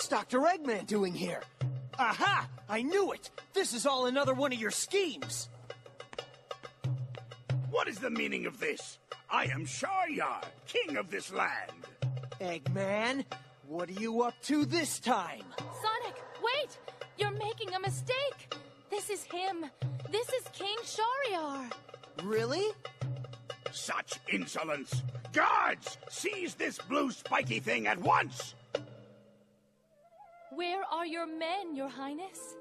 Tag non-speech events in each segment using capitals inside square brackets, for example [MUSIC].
What's Dr. Eggman doing here? Aha! I knew it! This is all another one of your schemes! What is the meaning of this? I am Shahryar, king of this land. Eggman, what are you up to this time? Sonic, wait! You're making a mistake! This is him. This is King Shahryar. Really? Such insolence! Guards, seize this blue spiky thing at once! Where are your men, your highness?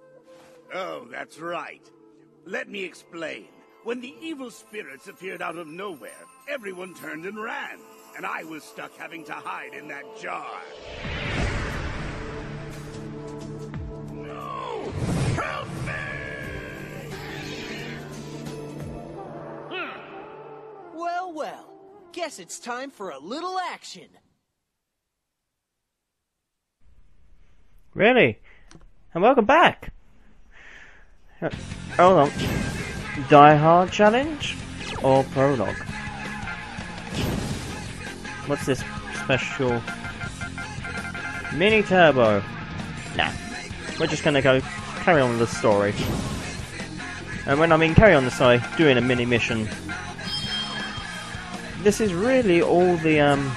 Oh, that's right. Let me explain. When the evil spirits appeared out of nowhere, everyone turned and ran, and I was stuck having to hide in that jar. No! Help me! Hmm. Well, well. Guess it's time for a little action. Really? And welcome back! Uh, Hold on. Die Hard Challenge? Or Prologue? What's this special... Mini Turbo? Nah. We're just gonna go carry on with the story. And when I mean carry on the story, doing a mini mission. This is really all the um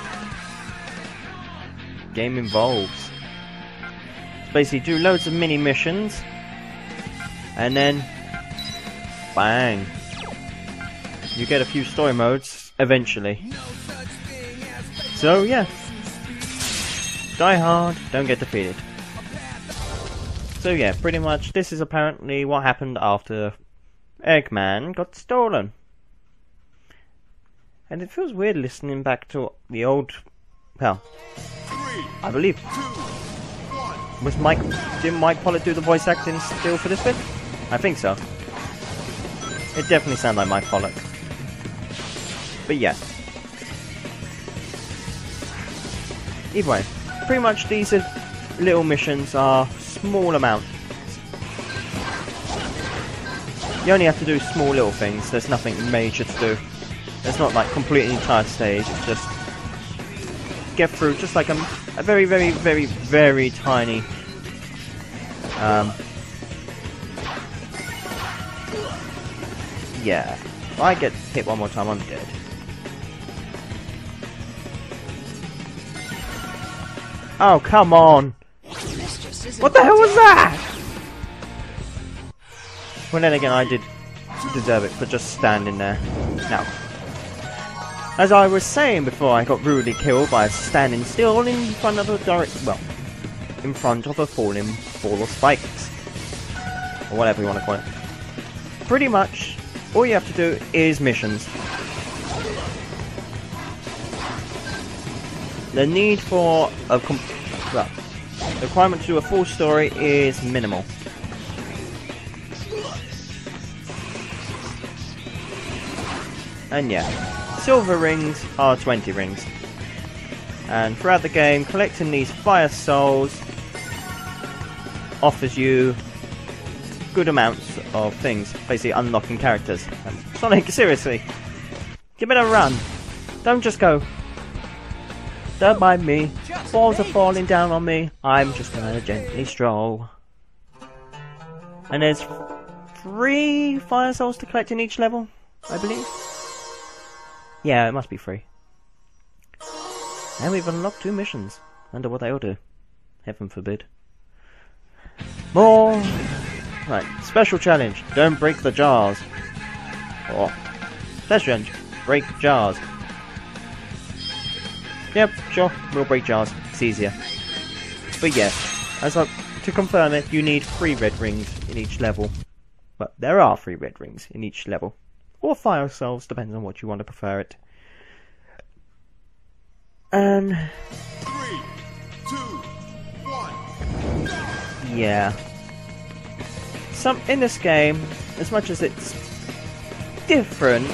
game involves basically do loads of mini missions. And then bang. You get a few story modes eventually. So yeah. Die hard don't get defeated. So yeah pretty much this is apparently what happened after Eggman got stolen. And it feels weird listening back to the old well I believe was Mike? Did Mike Pollock do the voice acting still for this bit? I think so. It definitely sounded like Mike Pollock. But yeah. Either way, pretty much these little missions are small amounts. You only have to do small little things. There's nothing major to do. It's not like completing the entire stage. It's just get through just like a, a very, very, very, very tiny um, yeah. If I get hit one more time, I'm dead. Oh, come on! What the hell was that? Well, then again, I did deserve it for just standing there. Now, as I was saying before, I got rudely killed by standing still in front of a direct, well, in front of a falling ball of spikes. Or whatever you want to call it. Pretty much, all you have to do is missions. The need for a com well, the requirement to do a full story is minimal. And yeah, silver rings are 20 rings. And throughout the game, collecting these fire souls offers you good amounts of things, basically unlocking characters. And [LAUGHS] Sonic, seriously, give it a run. Don't just go. Don't mind me. Balls are falling down on me. I'm just gonna gently stroll. And there's three fire souls to collect in each level, I believe. Yeah, it must be free. And we've unlocked two missions. Wonder what they all do. Heaven forbid. More! Right, special challenge. Don't break the jars. Oh. special challenge. Break jars. Yep, sure, we'll break jars. It's easier. But yeah, as I, to confirm it, you need three red rings in each level. But there are three red rings in each level. Or fire souls, depends on what you want to prefer it. And... Three, two, one. Yeah. Some in this game, as much as it's different,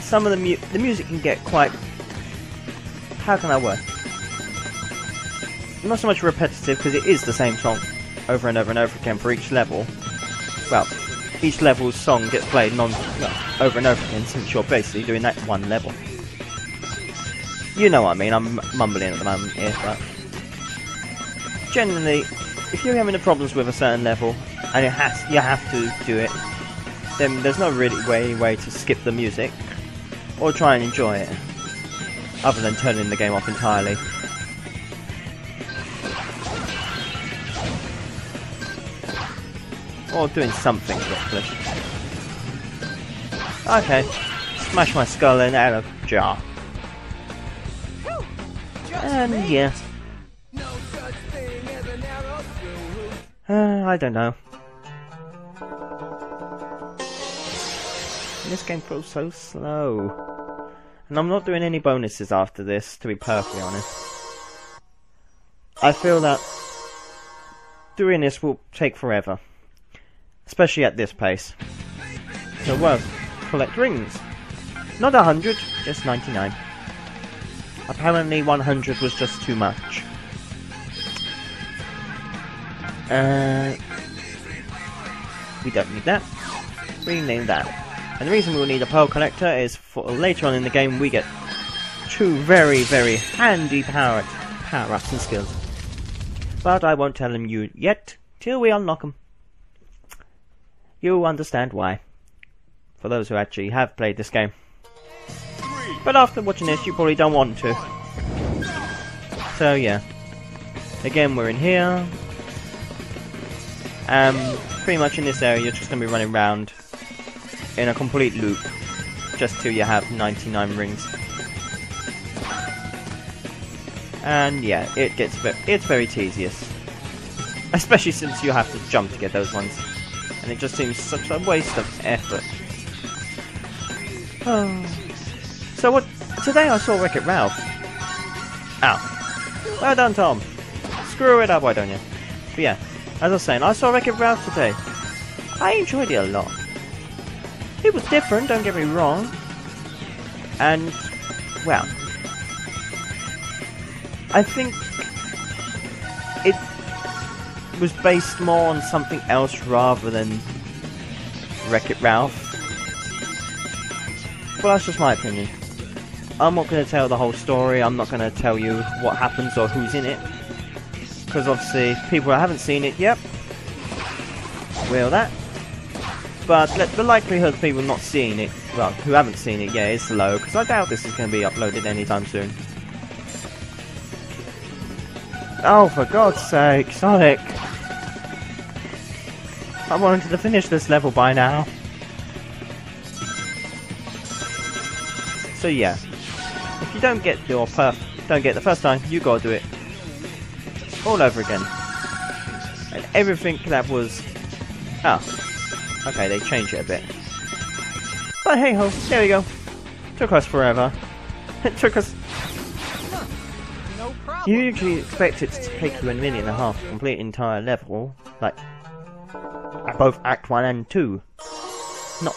some of the mu the music can get quite. How can I work? Not so much repetitive because it is the same song over and over and over again for each level. Well, each level's song gets played non over and over again since you're basically doing that one level. You know what I mean, I'm mumbling at the moment here, but generally, if you're having problems with a certain level and it has you have to do it, then there's no really way way to skip the music or try and enjoy it, other than turning the game off entirely. Or doing something reckless. Okay, smash my skull in out of jar. And yeah. Uh, I don't know. This game feels so slow. And I'm not doing any bonuses after this, to be perfectly honest. I feel that doing this will take forever. Especially at this pace. So well, collect rings. Not a hundred, just 99. Apparently 100 was just too much. Uh, we don't need that. Rename that. And the reason we'll need a Pearl Collector is for later on in the game we get two very, very handy power power and skills. But I won't tell them you yet till we unlock them. You'll understand why. For those who actually have played this game. But after watching this, you probably don't want to. So yeah. Again, we're in here. Um, pretty much in this area, you're just going to be running around in a complete loop, just till you have 99 rings. And yeah, it gets very, it's very tedious. Especially since you have to jump to get those ones. And it just seems such a waste of effort. Oh. So what, today I saw Wreck-It Ralph. Ow. Well done, Tom. Screw it up, why don't you? But yeah, as I was saying, I saw Wreck-It Ralph today. I enjoyed it a lot. It was different, don't get me wrong. And, well, I think was based more on something else rather than Wreck-It Ralph. But that's just my opinion. I'm not going to tell the whole story, I'm not going to tell you what happens or who's in it. Because obviously, people who haven't seen it, yep, will that. But the likelihood of people not seeing it, well, who haven't seen it yet, is low, because I doubt this is going to be uploaded anytime soon. Oh, for God's sake, Sonic! I wanted to finish this level by now. So yeah, if you don't get your perf, don't get the first time, you gotta do it all over again. And everything that was, ah, Okay, they changed it a bit. But hey ho, there we go. Took us forever. [LAUGHS] It took us... You usually expect it to take you a minute and a half to complete an entire level, like both Act 1 and 2. Not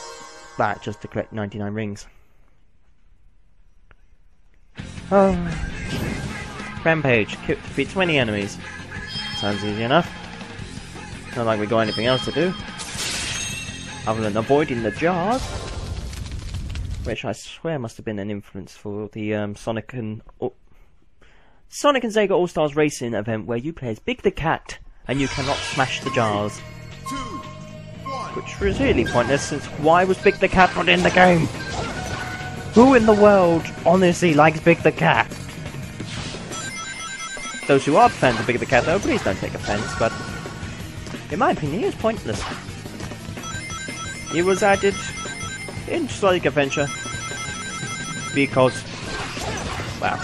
that, just to collect 99 rings. Oh. Rampage, defeat 20 enemies. Sounds easy enough. Not like we got anything else to do other than avoiding the jars, which I swear must have been an influence for the um, Sonic and oh, Sonic and Sega All Stars Racing event where you play as Big the Cat and you cannot smash the jars. Which was really pointless since why was Big the Cat not in the game? Who in the world honestly likes Big the Cat? Those who are fans of Big the Cat though, please don't take offense, but in my opinion, it's pointless. He was added in Sonic Adventure because, well,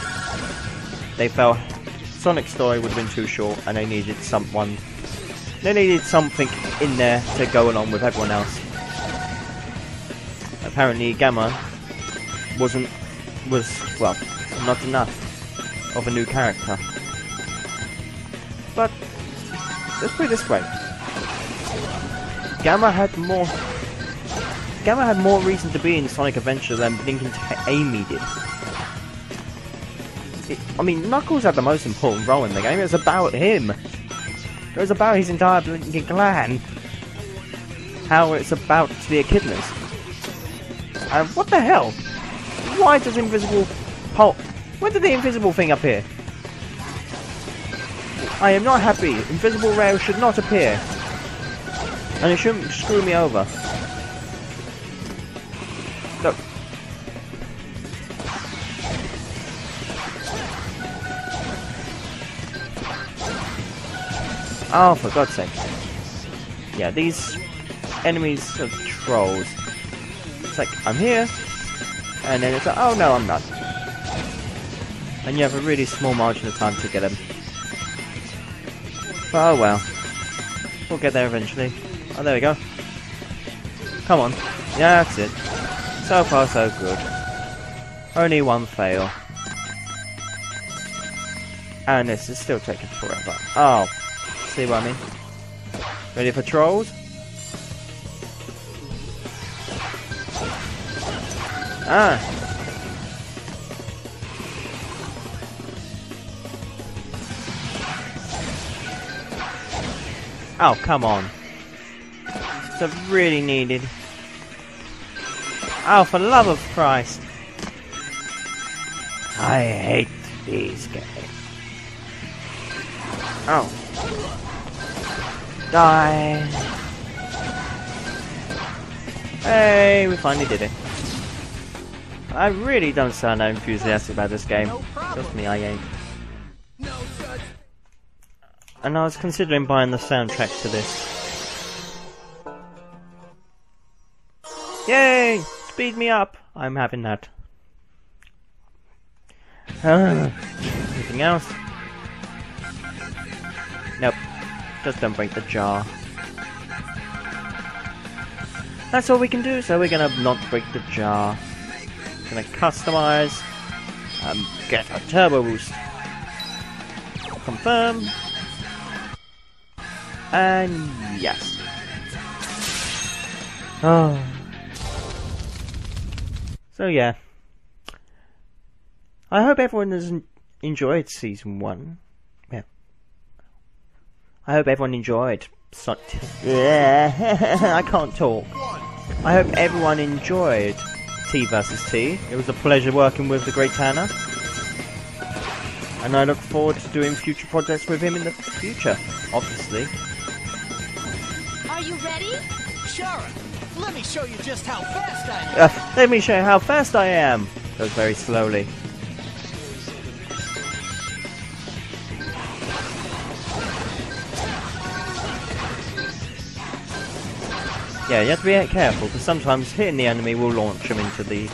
they felt Sonic's story would have been too short and they needed someone, they needed something in there to go along with everyone else. Apparently Gamma wasn't, was, well, not enough of a new character. But, let's put it this way. Gamma had more Gamma had more reason to be in Sonic Adventure than Link and Amy did. It, I mean, Knuckles had the most important role in the game. It was about him. It was about his entire Linkin clan. how it's about to be echidnas. And what the hell? Why does invisible pole? When did the invisible thing appear? I am not happy. Invisible rail should not appear. And it shouldn't screw me over. Oh, for God's sake. Yeah, these enemies are trolls. It's like, I'm here, and then it's like, oh no, I'm not. And you have a really small margin of time to get them. But oh well. We'll get there eventually. Oh, there we go. Come on. Yeah, that's it. So far, so good. Only one fail. And this is still taking forever. Oh, see what I mean? Ready for trolls? Ah. Oh, come on. So really needed. Oh, for love of Christ. I hate these guys. Oh. Die. Hey, we finally did it. I really don't sound that enthusiastic about this game. Trust me, I ain't. No And I was considering buying the soundtrack to this. Yay! Speed me up! I'm having that. Uh, [SIGHS] anything else? Just don't break the jar. That's all we can do, so we're gonna not break the jar. Gonna customize and get a turbo boost. Confirm. And yes. Oh. [SIGHS] So yeah. I hope everyone has enjoyed season one. Yeah. I hope everyone enjoyed. Yeah, [LAUGHS] I can't talk. I hope everyone enjoyed T versus T. It was a pleasure working with the great Tanner. And I look forward to doing future projects with him in the future, obviously. Are you ready? Shahra, let me show you just how fast I am. Uh, let me show you how fast I am. Goes very slowly. Yeah, you have to be careful because sometimes hitting the enemy will launch them into the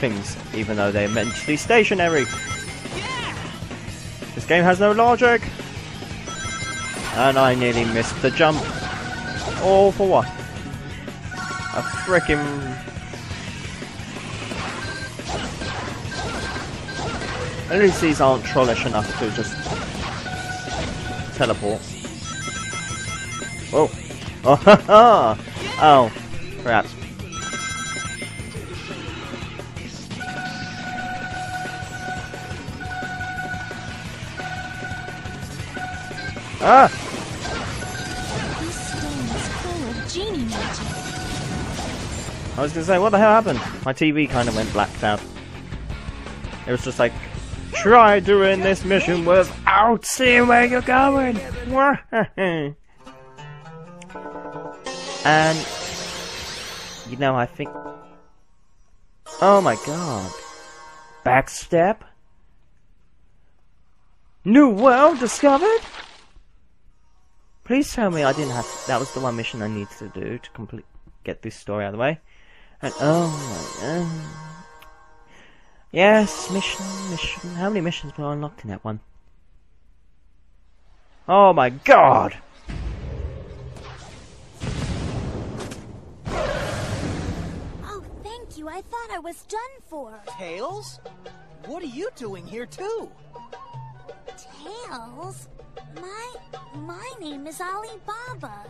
things, even though they're meant to be stationary. This game has no logic. And I nearly missed the jump. All for what? A frickin' At least these aren't trollish enough to just teleport. Oh. [LAUGHS] Oh, ha, ha. Oh, crap. Ah! I was gonna say, what the hell happened? My TV kind of went blacked out. It was just like, try doing this mission without seeing where you're going. [LAUGHS] [LAUGHS] and you know, I think. Oh my god! Backstep. New world discovered. Please tell me I didn't have. to, That was the one mission I needed to do to complete get this story out of the way. And oh my god. Yes, mission, mission. How many missions were unlocked in that one? Oh my god! I thought I was done for. Tails? What are you doing here too? Tails? My my name is Alibaba.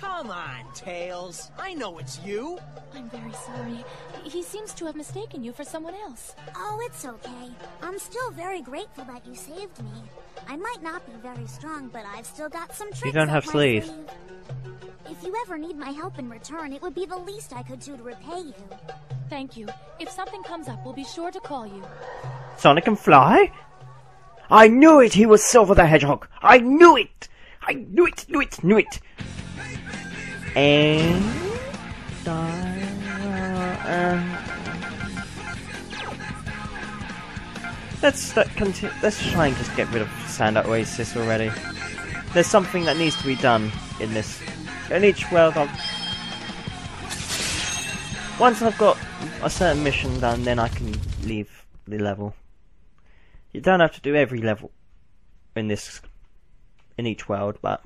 Come on, Tails. I know it's you. I'm very sorry. He seems to have mistaken you for someone else. Oh, it's okay. I'm still very grateful that you saved me. I might not be very strong, but I've still got some tricks don't up have my sleeves. sleeve. If If you ever need my help in return, it would be the least I could do to repay you. Thank you. If something comes up, we'll be sure to call you. Sonic can fly? I knew it! He was Silver the Hedgehog! I knew it! I knew it, knew it, knew it! And... Uh, let's, let conti- let's try and just get rid of Sand Oasis already. There's something that needs to be done in this. In each world. Once I've got a certain mission done, then I can leave the level. You don't have to do every level in this, in each world, but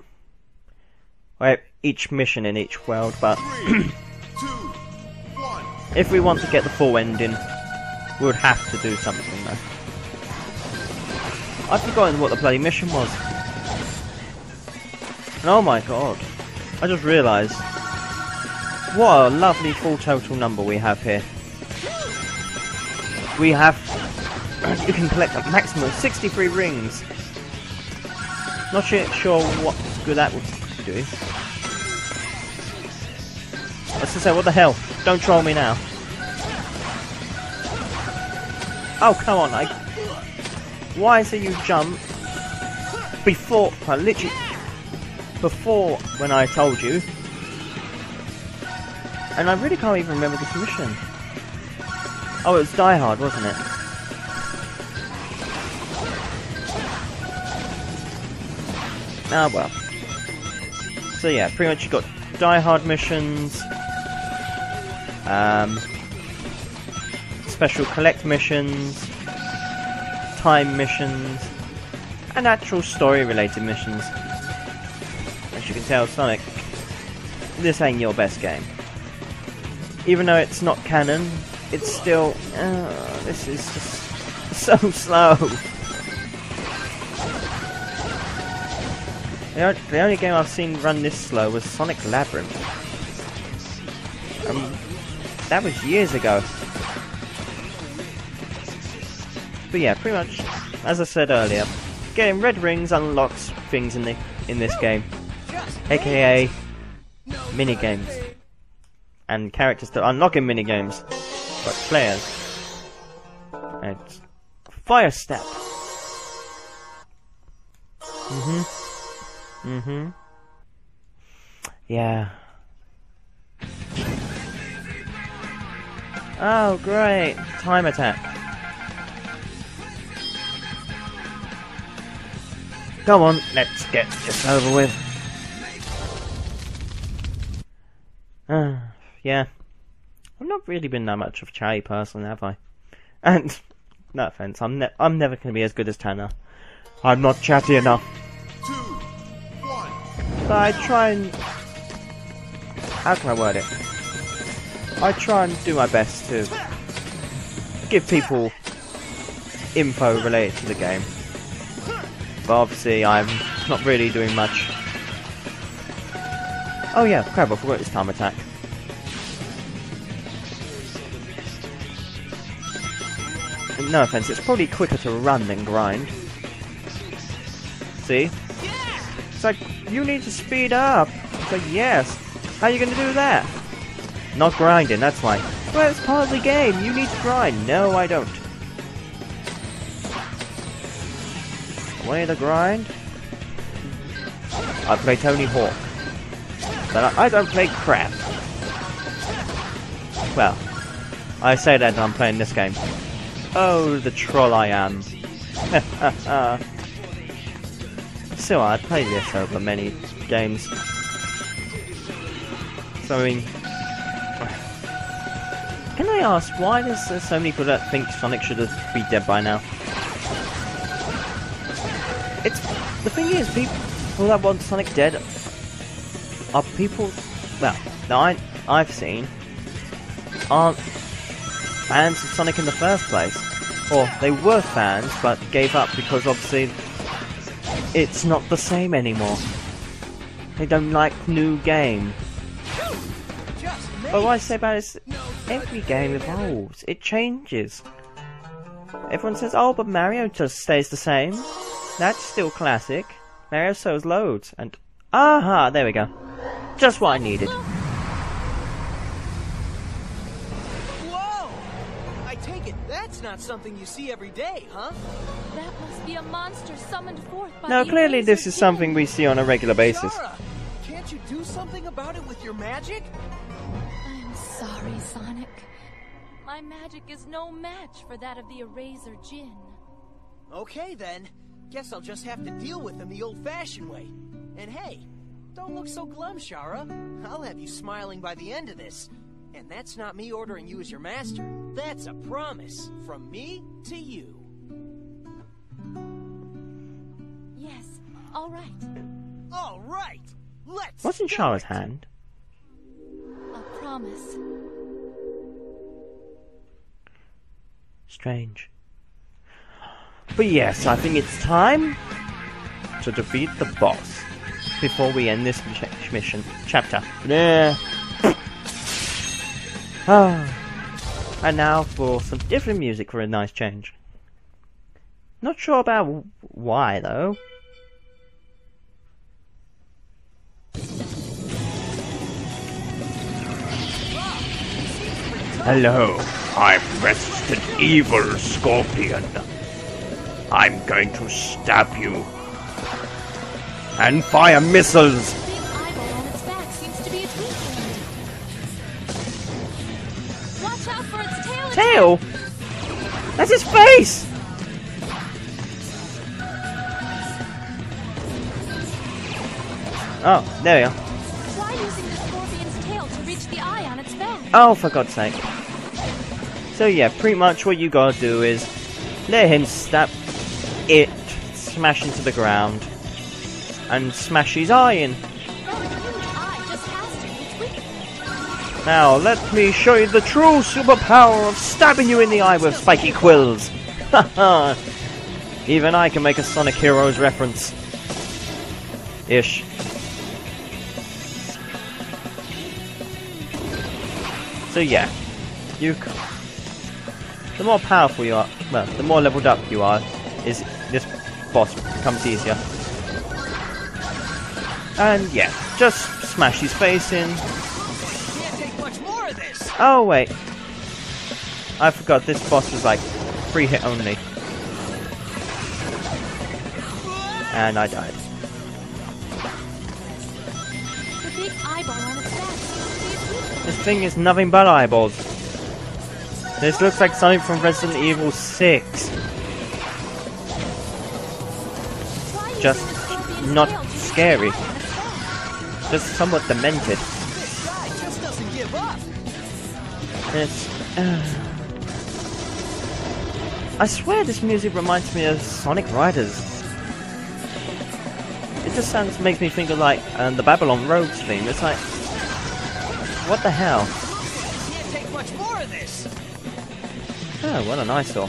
or each mission in each world. But Three, [CLEARS THROAT] two, one. if we want to get the full ending, we would have to do something though. I've forgotten what the bloody mission was. And oh my god, I just realised what a lovely full total number we have here. We have you can collect a maximum of 63 rings. Not sure, sure what good that would do. Let's just say, what the hell? Don't troll me now. Oh, come on, I... Why is it you jump before... I literally... Before when I told you. And I really can't even remember this mission. Oh, it was Die Hard, wasn't it? Ah, well. So yeah, pretty much you got Die Hard missions, um, special collect missions, time missions, and actual story-related missions. As you can tell, Sonic, this ain't your best game. Even though it's not canon, it's still... Uh, this is just so [LAUGHS] slow. The only game I've seen run this slow was Sonic Labyrinth. Um, that was years ago. But yeah, pretty much, as I said earlier, getting red rings unlocks things in the in this game, aka mini games and characters that unlock in mini games, but players. And Fire Step. Mhm. Mm-hmm. Yeah. Oh, great. Time attack. Come on, let's get this over with. Yeah. I've not really been that much of a chatty person, have I? And, [LAUGHS] no offense, I'm, ne- I'm never going to be as good as Tanner. I'm not chatty enough. Two, one. But I try and... How can I word it? I try and do my best to give people info related to the game. But obviously I'm not really doing much. Oh yeah, crap, I forgot this time attack. No offense, it's probably quicker to run than grind. See? It's like, you need to speed up. It's like, yes. How are you going to do that? Not grinding, that's why. Well, it's part of the game. You need to grind. No, I don't. Way to grind? I play Tony Hawk. But I don't play crap. Well, I say that I'm playing this game. Oh, the troll I am. [LAUGHS] So I played this over many games. So I mean, can I ask why there's uh, so many people that think Sonic should have be dead by now? It's the thing is, people that want Sonic dead are people. Well, that I I've seen aren't fans of Sonic in the first place, or they were fans but gave up because obviously it's not the same anymore. They don't like new game. But what I say about it is, every game evolves. It changes. Everyone says, oh, but Mario just stays the same. That's still classic. Mario sells loads. And, aha, there we go. Just what I needed. Whoa! I take it that's not something you see every day, huh? That must be a monster summoned forth by Now, the clearly, this is something we see on a regular basis. Shahra, can't you do something about it with your magic? I'm sorry, Sonic. My magic is no match for that of the Erazor Djinn. Okay then. Guess I'll just have to deal with him the old-fashioned way. And hey, don't look so glum, Shahra. I'll have you smiling by the end of this. And that's not me ordering you as your master. That's a promise from me to you. Yes, all right. All right. Let's What's in do Shahra's hand? A promise. Strange. But yes, I think it's time to defeat the boss before we end this mission chapter. Yeah. Ah. and now for some different music for a nice change. Not sure about why though. Hello, I'm Resident Evil Scorpion. I'm going to stab you. And fire missiles! Tail? That's his face! Oh, there we are. Try using the scorpion's tail to reach the eye on its back. Oh, for God's sake. So yeah, pretty much what you gotta do is let him stab it, smash into the ground, and smash his eye in. Now, let me show you the true superpower of stabbing you in the eye with spiky quills. [LAUGHS] Even I can make a Sonic Heroes reference. Ish. So yeah, you. The more powerful you are, well, the more leveled up you are, is this boss becomes easier. And yeah, just smash his face in, Oh wait, I forgot this boss was like free hit only, and I died. The big eyeball on its back seems to be its weak point. This thing is nothing but eyeballs. This looks like something from Resident Evil 6. Just not tail to reach the scary. eye on its back. Just somewhat demented. It's. uh, I swear this music reminds me of Sonic Riders. It just sounds makes me think of like um, the Babylon Rogues theme. It's like, what the hell? Can't take much more of this. Oh, what an eyesore.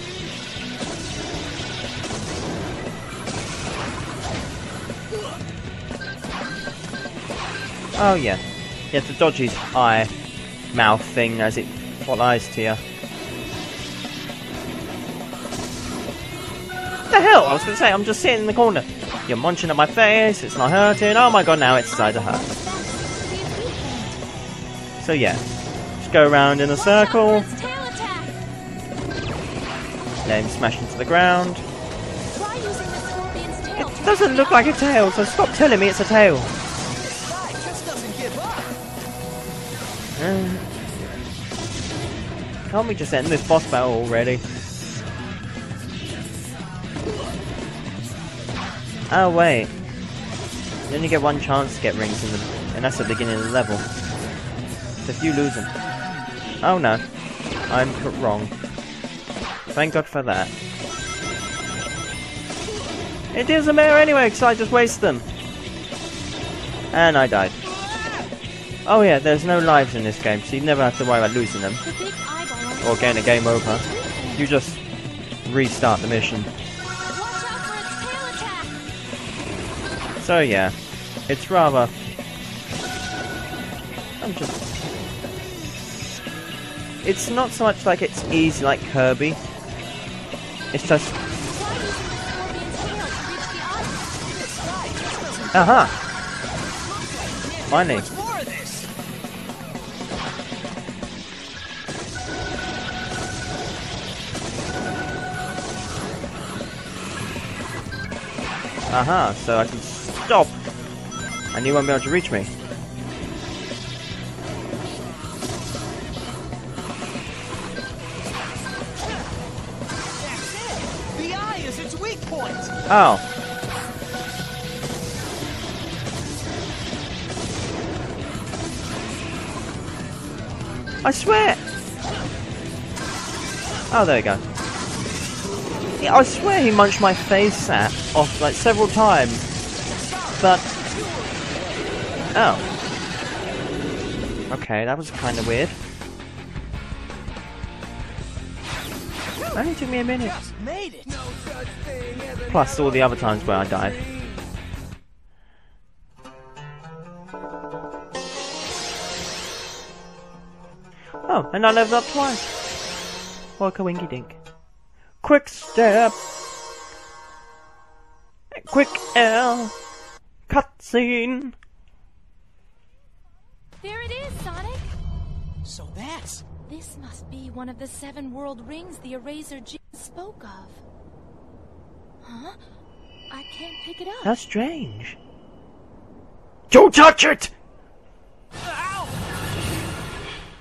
Oh yeah. You have to dodge eye mouth thing as it flies to you. What the hell? I was gonna say, I'm just sitting in the corner. You're munching at my face, it's not hurting. Oh my god, now it's starting to hurt. So yeah. Just go around in a Watch out for circle, its tail let him smash into the ground. Try using the scorpion's tail to It doesn't look like a tail, so stop telling me it's a tail. This guy just doesn't give up. Uh, Can't we just end this boss battle already? Oh wait. You only get one chance to get rings in the and that's at the beginning of the level. So if you lose them. Oh no. I'm wrong. Thank God for that. It doesn't matter anyway, because I just waste them. And I died. Oh yeah, there's no lives in this game, so you never have to worry about losing them. Or getting a game over. You just restart the mission. So yeah, it's rather. I'm just. It's not so much like it's easy like Kirby. It's just. Try using the scorpion's much more of Aha, so I can stop. And you won't be able to reach me. The eye is its weak point! Oh. I swear! Oh, there we go. I swear he munched my face at off like several times. But Oh. Okay, that was kinda weird. Only took me a minute. Plus all the other times where I died. Oh, and I leveled up twice. Like a winky dink. Quick step. Quick L. Cutscene. There it is, Sonic! So that's... This must be one of the seven world rings the Erazor Djinn spoke of. Huh? I can't pick it up. How strange. Don't touch it!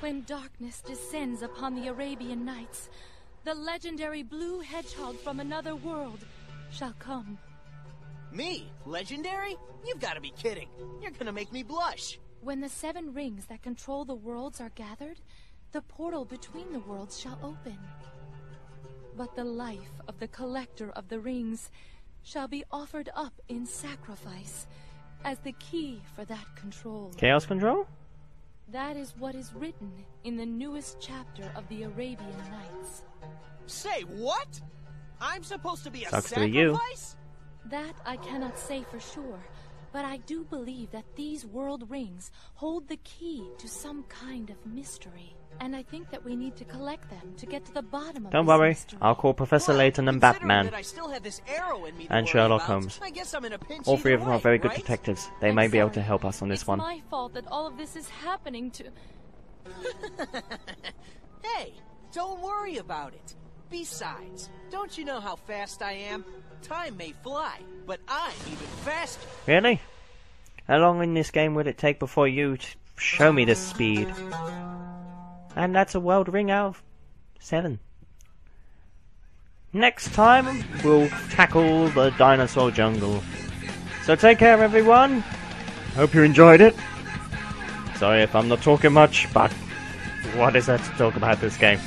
When darkness descends upon the Arabian Nights, the legendary blue hedgehog from another world shall come. Me? Legendary? You've gotta be kidding. You're gonna make me blush. When the seven rings that control the worlds are gathered, the portal between the worlds shall open. But the life of the collector of the rings shall be offered up in sacrifice as the key for that control. Chaos Control? That is what is written in the newest chapter of the Arabian Nights. Say what? I'm supposed to be a Sucks to you. sacrifice? That I cannot say for sure, but I do believe that these world rings hold the key to some kind of mystery. And I think that we need to collect them to get to the bottom of Don't worry, mystery. I'll call Professor Well, Layton and Batman. I still have this arrow in me And Sherlock Holmes. I guess I'm in a pinch All three of them are way, very good right? detectives. They I'm may be able to help us on this it's one. my fault that all of this is happening to. [LAUGHS] Hey, don't worry about it. Besides, don't you know how fast I am? Time may fly, but I'm even faster. Really? How long in this game will it take before you t- show me this speed? And that's a world ring out of seven. Next time, we'll tackle the dinosaur jungle. So take care, everyone. Hope you enjoyed it. Sorry if I'm not talking much, but what is there to talk about this game?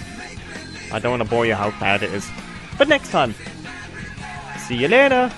I don't want to bore you how bad it is. But next time. See you later.